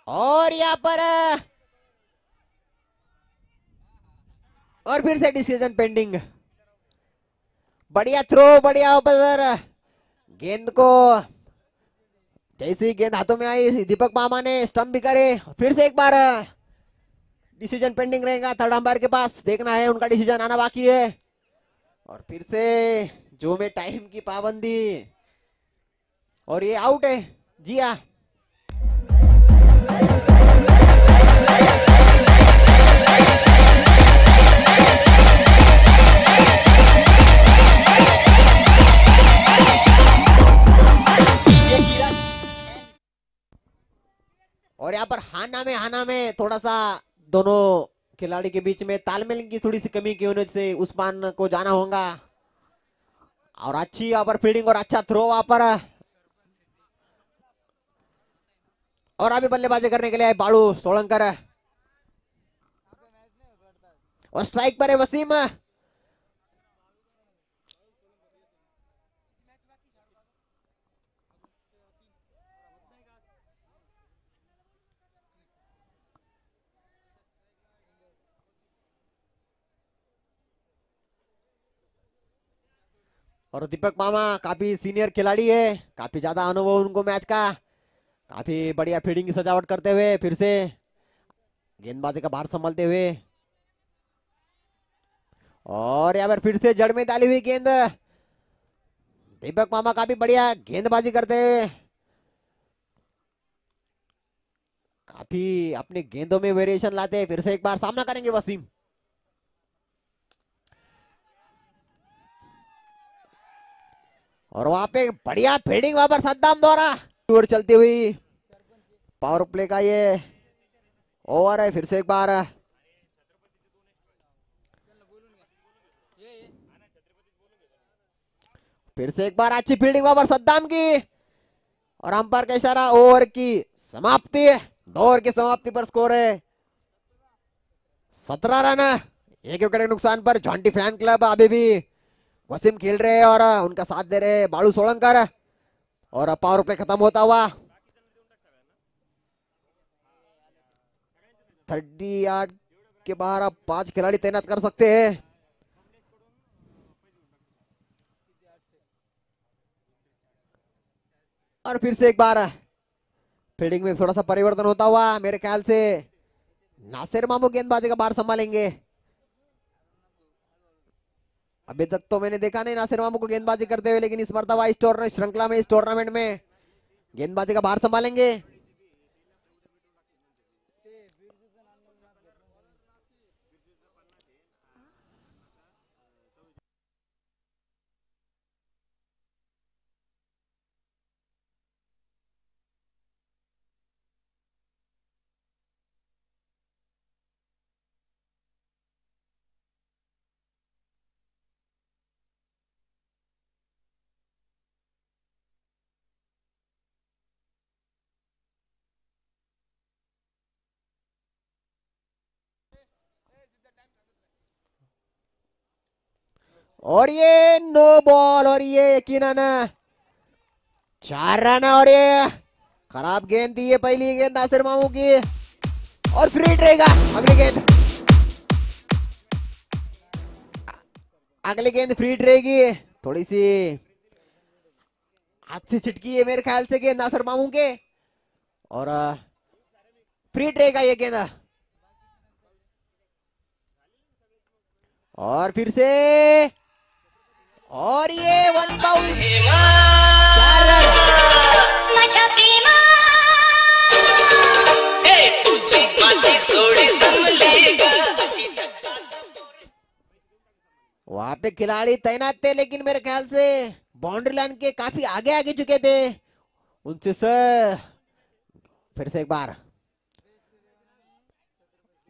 और यहाँ पर और फिर से डिसीज़न पेंडिंग बढ़िया थ्रो बढ़िया ओपनर गेंद को, जैसे गेंद हाथों में आई दीपक मामा ने स्टंप भी करे फिर से एक बार डिसीज़न पेंडिंग रहेगा थर्ड अंपायर के पास। देखना है, उनका डिसीज़न आना बाकी है। और फिर से, जो में टाइम की पाबंदी। और ये आउट है जी हाँ और यहाँ पर हाना में हाना में थोड़ा सा दोनों खिलाड़ी के बीच में तालमेल की थोड़ी सी कमी की वजह से उस्मान को जाना होगा। और अच्छी यहाँ पर फील्डिंग और अच्छा थ्रो वहाँ पर। और अभी बल्लेबाजी करने के लिए बाड़ू सोलंकर। और स्ट्राइक पर है वसीम। और दीपक मामा, काफ़ी सीनियर खिलाड़ी है, काफ़ी ज़्यादा अनुभव उनको मैच का। काफ़ी बढ़िया फील्डिंग की सजावट करते हुए फिर से गेंदबाजी का भार संभालते हुए। और यहाँ पर फिर से जड़ में डाली हुई गेंद। दीपक मामा काफ़ी बढ़िया गेंदबाजी करते हुए। काफ़ी अपने गेंदों में वेरिएशन लाते हैं, फिर से एक बार सामना करेंगे वसीम। और वहाँ पे बढ़िया फील्डिंग वहाँ पर सद्दाम द्वारा। चलती हुई। पावर प्ले का ये ओवर है, फिर से एक बार। फिर से एक बार अच्छी फील्डिंग वहाँ पर सद्दाम की। और अंपायर का इशारा ओवर की समाप्ति। दो ओवर की समाप्ति पर स्कोर है। सत्रह रन एक विकेट के नुकसान पर जॉन्टी फ़ैन क्लब अभी भी वसीम खेल रहे हैं और उनका साथ दे रहे हैं बालू सोलंकर। और पावर प्ले खत्म होता हुआ। थर्टी यार्ड के बाहर अब पाँच खिलाड़ी तैनात कर सकते हैं। और फिर से एक बार फील्डिंग में थोड़ा सा परिवर्तन होता हुआ, मेरे ख्याल से नासिर मामू गेंदबाजी का बार संभालेंगे। अभी तक तो मैंने देखा नहीं नासिर मामू को गेंदबाजी करते हुए, लेकिन इस मरतबा इस टूर्नामेंट श्रृंखला में, इस टूर्नामेंट में गेंदबाजी का भार संभालेंगे। और ये नो बॉल और ये यकीनन चार रन और ये खराब गेंद थी ये पहली गेंद नासिर मामू की। और फ्री रहेगा अगली गेंद। अगली गेंद फ्री रहेगी थोड़ी सी हाथ से छिटकी है मेरे ख्याल से गेंद आसर मामू के। और फ्री रहेगा ये गेंद। और फिर से और ये वन वहाँ पे खिलाड़ी तैनात थे लेकिन मेरे ख्याल से बाउंड्री लाइन के काफ़ी आगे आगे चुके थे। उनसे सर फिर से एक बार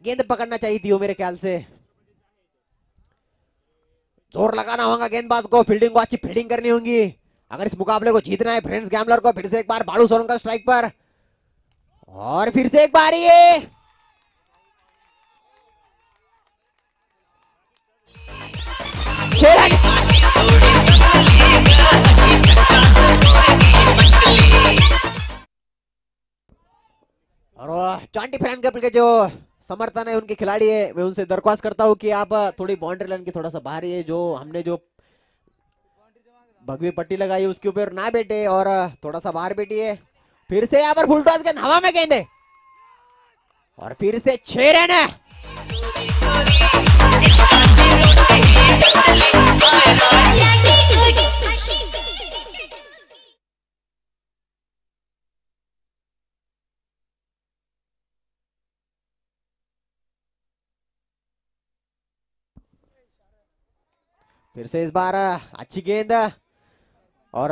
गेंद पकड़ना चाहिए थी वो मेरे ख्याल से। ज़ोर लगाना होगा गेंदबाज को फील्डिंग को, अच्छी फील्डिंग करनी होगी। अगर इस मुकाबले को जीतना है फ्रेंड्स गैमलर को, फिर से एक बार बालू सोलन का स्ट्राइक पर। और फिर से एक बार ये। और चांटी कपल के जो समर्थन है उनके खिलाड़ी है। मैं उनसे दरख्वास्त करता हूँ कि आप थोड़ी बाउंड्री लाइन की थोड़ा सा बाहर ही है जो हमने जो भगवी पट्टी लगाई उसके ऊपर ना बैठे और थोड़ा सा बाहर बैठिए। फिर से यहाँ पर फुल टॉस के हवा में गेंदे। और फिर से छह रन फिर से इस बार, अच्छी गेंद। और,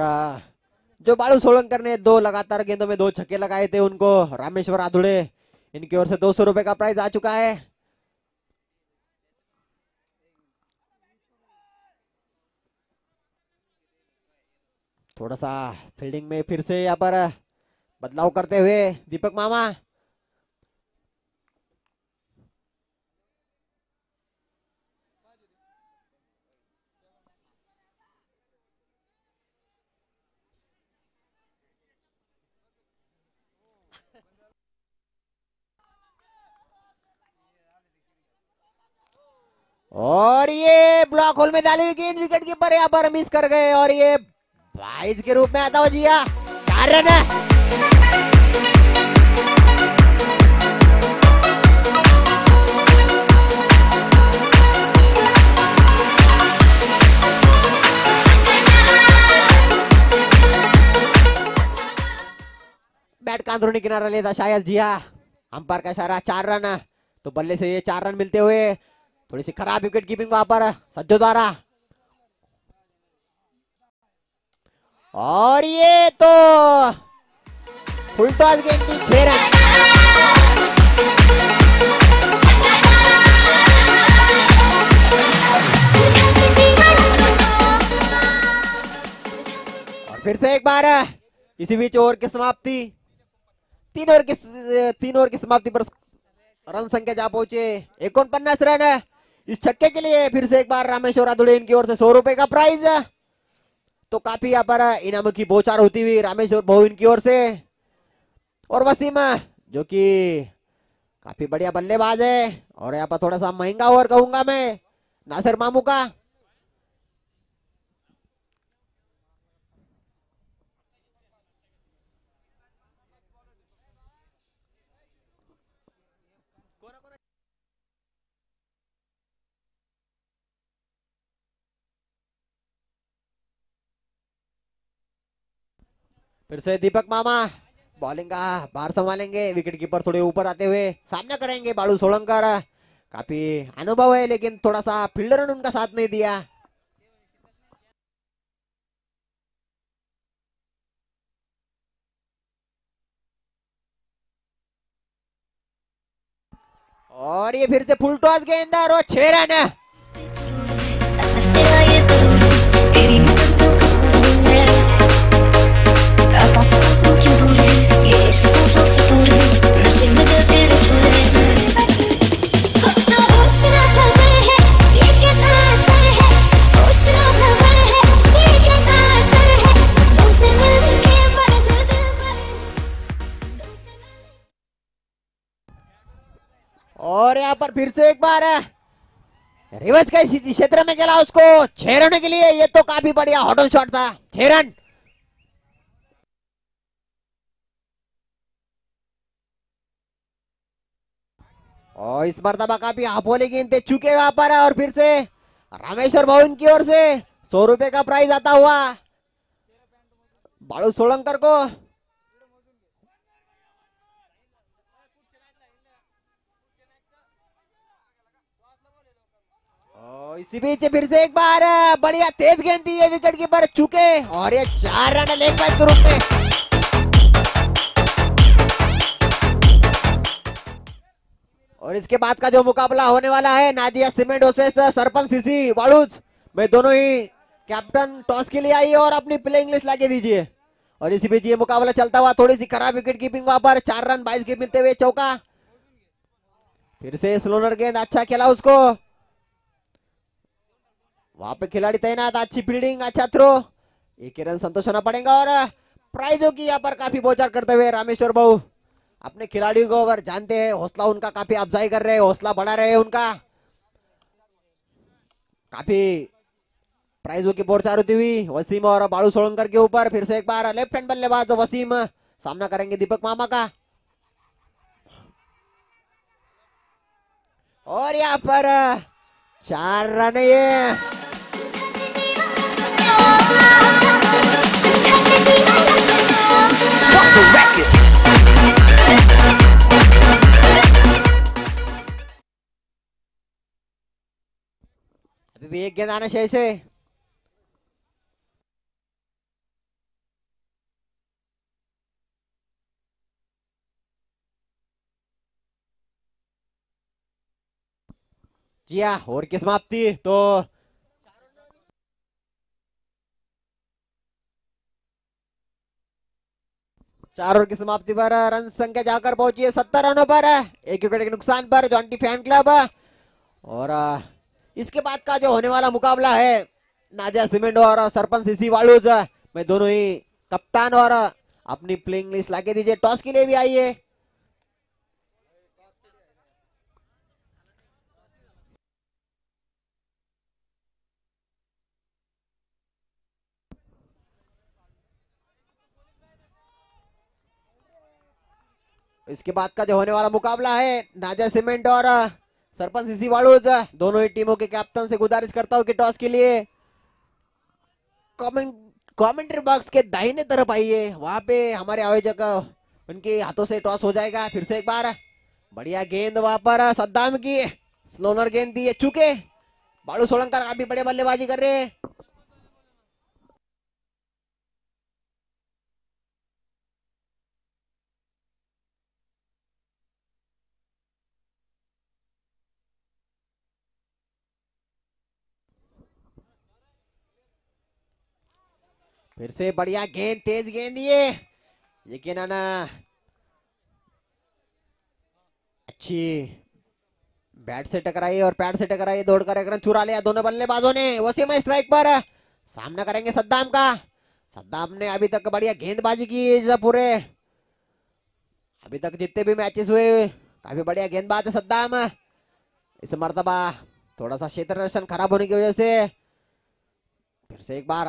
जो बालू सोलंकर ने दो लगातार गेंदों में दो छक्के लगाए थे उनको, रामेश्वर आधुड़े इनकी ओर से दो सौ रुपए का प्राइज आ चुका है। थोड़ा सा फील्डिंग में फिर से यहाँ पर बदलाव करते हुए दीपक मामा और ये ब्लॉक होल में डाली हुई गेंद विकेट कीपर यहाँ पर मिस कर गए और ये बाईस के रूप में आता हो जिया। चार रन है। बैट का अंदरूनी किनारा लेता शायद जिया। अंपायर का इशारा चार रन। तो बल्ले से ये चार रन मिलते हुए थोड़ी सी खराब विकेट कीपिंग वहाँ पर सज्जो द्वारा। और ये तो फुल टॉस गेंद की छह रन। और फिर से एक बार, इसी बीच ओवर की समाप्ति। तीन ओवर की, तीन ओवर की समाप्ति पर रन संख्या जा पहुँचे। एक पन्नास रन है। इस छक्के के लिए फिर से एक बार रामेश्वर अधुड़े इनकी ओर से सौ रुपए का प्राइज। तो काफ़ी यहाँ पर इनाम की बोचार होती हुई रामेश्वर बहु इनकी ओर से। और वसीम, जो कि काफ़ी बढ़िया बल्लेबाज है। और यहाँ पर थोड़ा सा महँगा ओवर कहूँगा मैं, नासिर मामू का। फिर से दीपक मामा बॉलिंग का बाहर संभालेंगे विकेट कीपर थोड़े ऊपर आते हुए सामना करेंगे बालू सोलंकर। काफ़ी अनुभव है, लेकिन थोड़ा सा फील्डर ने उनका साथ नहीं दिया। और ये फिर से फुल टॉस गेंदर और छह रन। यहाँ पर फिर से एक बार रिवर्स के क्षेत्र में खेला उसको। छह रन के लिए ये तो काफी बढ़िया हॉटल शॉट था। छह रन और इस मरतबा काफी हाफोली गेंद दे चुके वहां पर और फिर से रामेश्वर भवन की ओर से सौ रुपए का प्राइज आता हुआ। बालू सोलंकर को और इसी बीच फिर से एक बार, बढ़िया तेज गेंद दी है विकेट कीपर चुके और ये चार रन लेग बाय के रूप में। और इसके बाद का जो मुकाबला होने वाला है Nazia cement versus Sarpanch CC Waluj मैं दोनों ही कैप्टन टॉस के लिए आई और अपनी प्ले इंग्लिश लाके दीजिए। और इसी बीच ये मुकाबला चलता हुआ थोड़ी सी खराब विकेट कीपिंग वहाँ पर, चार रन बाईस के मिलते हुए चौका। फिर से स्लोनर गेंद अच्छा खेला उसको। वहाँ पे खिलाड़ी तैनात, अच्छी फील्डिंग अच्छा थ्रो एक रन संतोष होना पड़ेगा और प्राइजों की यहाँ पर काफ़ी बोचार करते हुए रामेश्वर बाबू अपने खिलाड़ियों को अगर जानते हैं, हौसला उनका काफ़ी अफजाई कर रहे हैं, हौसला बढ़ा रहे हैं उनका। काफ़ी प्राइजों की बोचार होती हुई वसीम और बालू सोलंकर के ऊपर फिर से एक बार लेफ़्ट हैंड बल्लेबाज वसीम। सामना करेंगे दीपक मामा का। और यहाँ पर चार रन ये एक गेंद आना चाहिए से। जी हाँ और की समाप्ति तो चार ओवर की समाप्ति पर रन संख्या जाकर पहुँची है सत्तर रनों पर। एक विकेट के नुकसान पर जॉन्टी फ़ैन क्लब और इसके बाद का जो होने वाला मुकाबला है, नाजिया सिमेंट और सरपंच सीसी वालूज, में दोनों ही कप्तान और अपनी प्लेइंग लिस्ट लाके दीजिए। टॉस के लिए भी आइए। इसके बाद का जो होने वाला मुकाबला है नाजा सीमेंट और सरपंच सीसी वालूज, दोनों ही टीमों के कैप्टन से गुजारिश करता हूँ कि टॉस के लिए। कमेंट कमेंट्री बॉक्स के दाहिने तरफ़ आइए, वहाँ पे हमारे आयोजक उनके हाथों से टॉस हो जाएगा, फिर से एक बार। बढ़िया गेंद वहाँ पर सद्दाम की स्लोनर गेंद दी है चुके। बालू सोलंकर काफ़ी बड़े बल्लेबाजी कर रहे हैं। फिर से बढ़िया गेंद, तेज गेंद ये। लेकिन है ना अच्छी बैट से टकराई और पैड से टकराई दौड़कर एक रन चुरा लिया दोनों बल्लेबाजों ने। वसीम स्ट्राइक पर। सामना करेंगे सद्दाम का। सद्दाम ने अभी तक बढ़िया गेंदबाजी की पूरे। अभी तक जितने भी मैचेस हुए, काफ़ी बढ़िया गेंदबाज है सद्दाम। इस मरतबा थोड़ा सा क्षेत्र दर्शन खराब होने की वजह से फिर से एक बार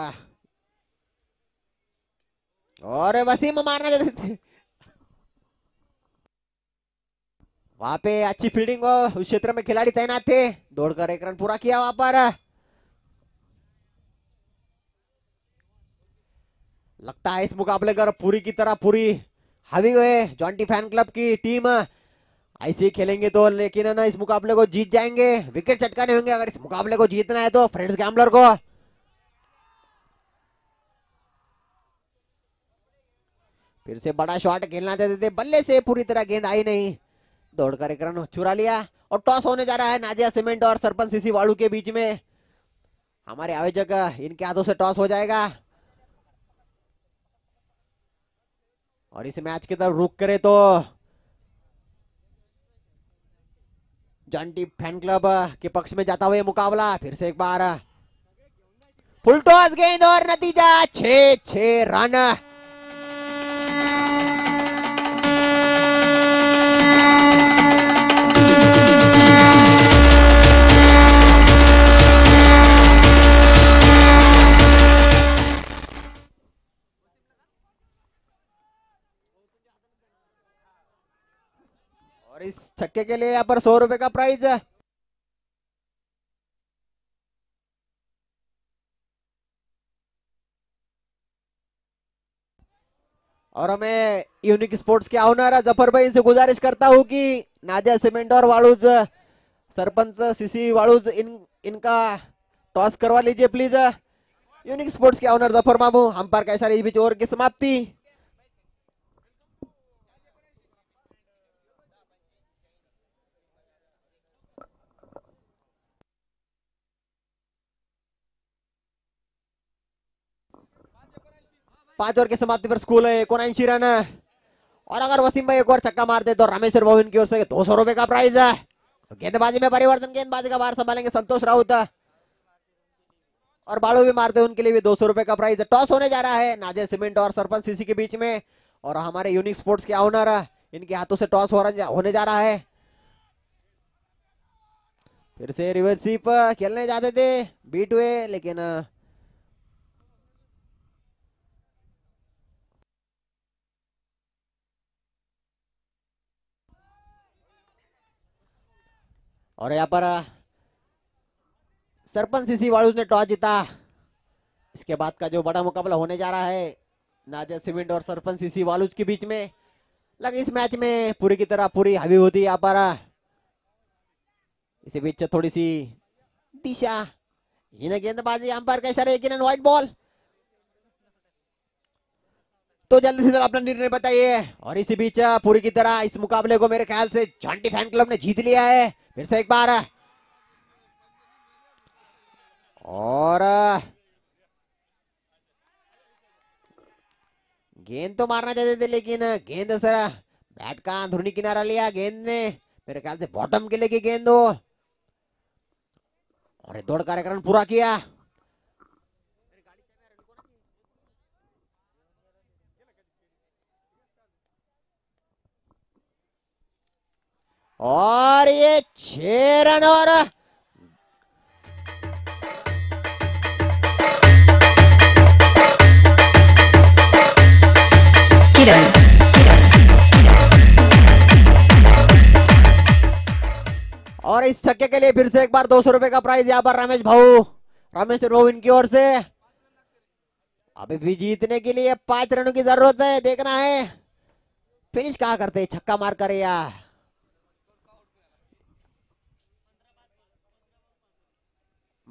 और वसीम मारना चाहते थे। वहाँ पे अच्छी फील्डिंग हो। उस क्षेत्र में खिलाड़ी तैनात थे। दौड़कर एक रन पूरा किया वहाँ पर। लगता है इस मुकाबले कर पूरी की तरह पूरी हावी हुए जॉन्टी फ़ैन क्लब की टीम ऐसे खेलेंगे तो लेकिन ना, इस मुकाबले को जीत जाएँगे। विकेट चटकाने होंगे अगर इस मुकाबले को जीतना है तो। फ्रेंड्स गैम्बलर को। फिर से बड़ा शॉट खेलना चाहते थे, बल्ले से पूरी तरह गेंद आई नहीं। दौड़कर एक रन चुरा लिया और टॉस होने जा रहा है नाजिया सीमेंट और सरपंच सीसी वाड़ू के बीच में। हमारे आयोजक, इनके हाथों से टॉस हो जाएगा। और इस मैच की तरफ़ रुक करे तो जॉन्टी फ़ैन क्लब के पक्ष में जाता हुआ मुकाबला, फिर से एक बार। फुल टॉस गेंद और नतीजा छह छह रन। और इस छक्के के लिए यहाँ पर सौ रुपए का प्राइज है। और हमें यूनिक स्पोर्ट्स के ऑनर जफर भाई से गुजारिश करता हूँ कि नादिया सीमेंट और वालूज सरपंच सीसी वालूज इन इनका टॉस करवा लीजिए प्लीज यूनिक स्पोर्ट्स के ऑनर जफर मामू? हम पर कैसा रही बीच ओवर की समाप्ति? पाँच ओवर की समाप्ति पर स्कूल है एकोनऐंशी रन है? और अगर वसीम भाई एक और छक्का मारते तो रामेश्वर भवन की ओर से दो सौ रुपए का प्राइज है। गेंदबाजी में परिवर्तन, गेंदबाजी का बार संभालेंगे संतोष राउत। और बालू भी मारते उनके लिए भी दो सौ रुपए का प्राइज है। टॉस होने जा रहा है, नाजे सीमेंट और सरपंच सीसी के बीच में। और हमारे यूनिक स्पोर्ट्स के ऑनर इनके हाथों से टॉस होने जा रहा है। फिर से रिवर्सिप खेलने जाते थे बीट हुए लेकिन और यहाँ पर सरपंच सीसी वाड़ूज ने टॉस जीता। इसके बाद का जो बड़ा मुकाबला होने जा रहा है नाजर सीमेंट और सरपंच सीसी वालूज के बीच में। लगे इस मैच में पूरी की तरह पूरी हावी होती यहाँ पर। इसी बीच थोड़ी सी दिशा। इन्हें गेंदबाजी अंपायर कैसा रहे व्हाइट बॉल तो जल्दी से जल्द अपना निर्णय बताइए। और इसी बीच पूरी की तरह इस मुकाबले को मेरे ख्याल से जॉन्टी फ़ैन क्लब ने जीत लिया है। फिर से एक बार। और, गेंद तो मारना चाहते थे, लेकिन गेंद सर, बैट का अंदरूनी किनारा लिया गेंद ने। मेरे ख्याल से बॉटम के लेके गेंद और दौड़ कार्यक्रम पूरा किया। और ये छह रन और. और इस छक्के के लिए फिर से एक बार दो सौ रुपए का प्राइज यहाँ पर रमेश भाऊ रमेश भाऊ इनकी ओर से। अभी भी जीतने के लिए पाँच रनों की ज़रूरत है देखना है। फिनिश कहा करते छक्का मार कर या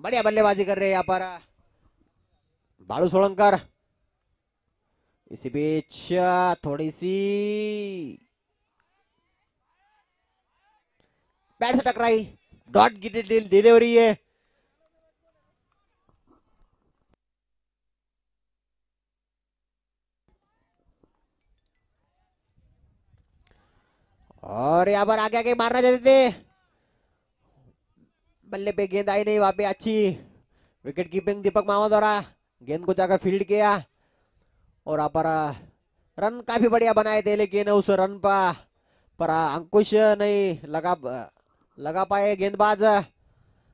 बढ़िया बल्लेबाजी कर रहे हैं यहाँ पर। बालू सोलंकर। इसी बीच थोड़ी सी बैट से टकराई। डॉट डिलीवरी है। और यहाँ पर आगे आगे मारना चाहते थे। बल्ले पे गेंद आई नहीं वहाँ पे अच्छी। विकेट कीपिंग दीपक मामा द्वारा गेंद को जाकर फ़ील्ड किया। और यहाँ पर रन काफ़ी बढ़िया बनाए थे, लेकिन उस रन पर पर अंकुश नहीं लगा लगा पाए गेंदबाज।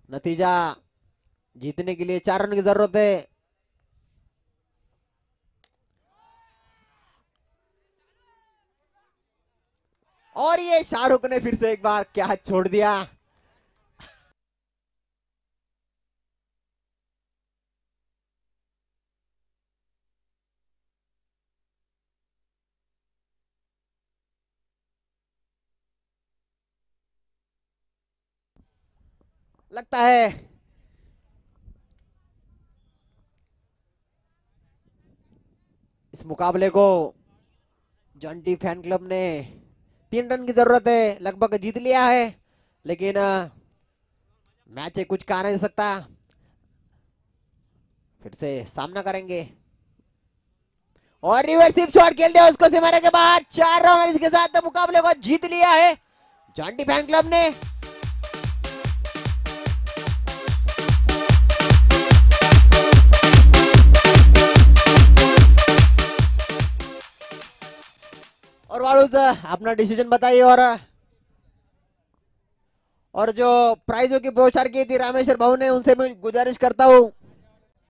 नतीजा जीतने के लिए चार रन की ज़रूरत है। और ये शाहरुख ने फिर से एक बार क्या छोड़ दिया। लगता है। इस मुकाबले को जॉन्टी फ़ैन क्लब ने तीन रन की ज़रूरत है, लगभग जीत लिया है, लेकिन मैच कुछ कहा नहीं सकता। फिर से सामना करेंगे। और रिवर्सिव शॉट खेल दिया उसको सिमाने के बाद चार रन इसके साथ मुकाबले को जीत लिया है जॉन्टी फ़ैन क्लब ने। और अपना डिसीजन बताइए और और जो प्राइजों की प्रचार की थी रामेश्वर भाव ने उनसे मैं गुजारिश करता हूँ।